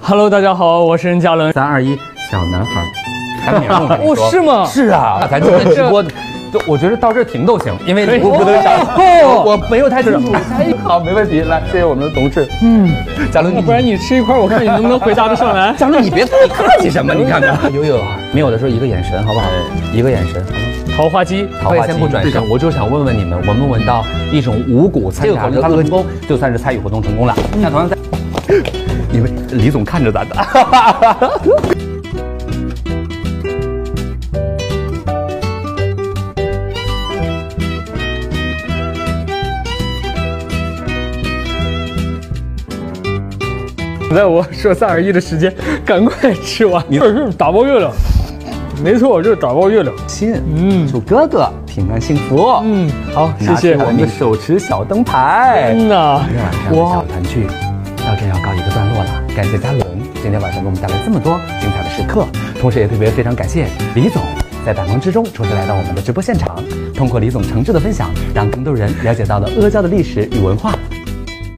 Hello，大家好，我是任嘉伦。三二一，小男孩，哦是吗是啊，咱今天直播，就我觉得到这儿停都行，因为不不能上，哦我没有太清楚。哎，好，没问题，来，谢谢我们的同事。嗯，贾伦，你不然你吃一块，我看你能不能回答得上来。贾伦，你别你客气什么？你看看，悠悠，没有的时候一个眼神，好不好？一个眼神？桃花姬，桃花先不转身，我就想问问你们，我们闻到一种五谷掺杂的阿公，就算是参与活动成功了。那同样在，因为李总看着咱的。在我说三二一的时间，赶快吃完。这 是打包月亮，没错，这是打包月亮。亲，嗯祝哥哥平安幸福。嗯，好，谢谢我们的手持小灯牌。嗯呐，今天晚上的小团聚到这要告一个段落了，感谢嘉伦今天晚上给我们带来这么多精彩的时刻，同时也特别非常感谢李总在百忙之中抽时来到我们的直播现场，通过李总诚挚的分享，让更多人了解到了阿胶的历史与文化。